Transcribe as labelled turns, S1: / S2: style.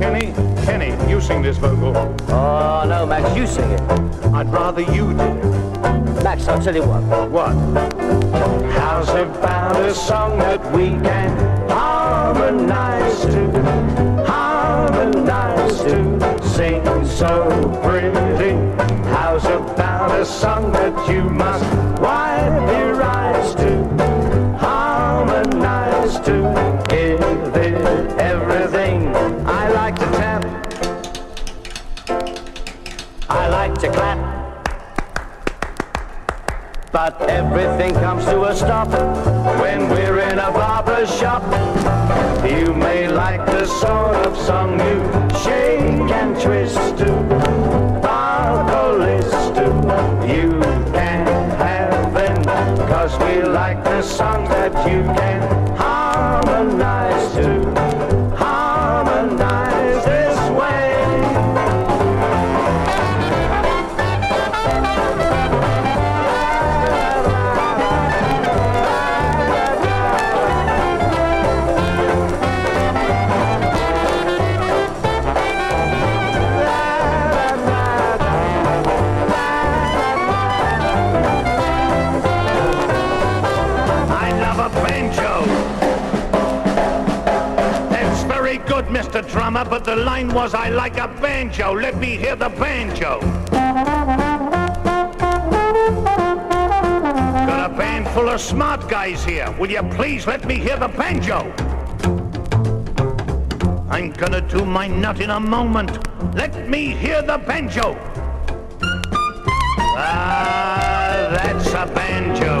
S1: Kenny, Kenny, you sing this vocal.
S2: Oh, no, Max, you sing it.
S1: I'd rather you did it.
S2: Max, I'll tell you what.
S1: What?
S3: How's about a song that we can harmonize to? Harmonize to sing so pretty. How's about a song that you must I like to clap. But everything comes to a stop when we're in a barber shop. You may like the sort of song you shake and twist to. To you can have them. Cause we like the song that you can
S1: good, Mr. Drummer, but the line was I like a banjo. Let me hear the banjo. Got a band full of smart guys here. Will you please let me hear the banjo? I'm gonna do my nut in a moment. Let me hear the banjo. Ah, that's a banjo.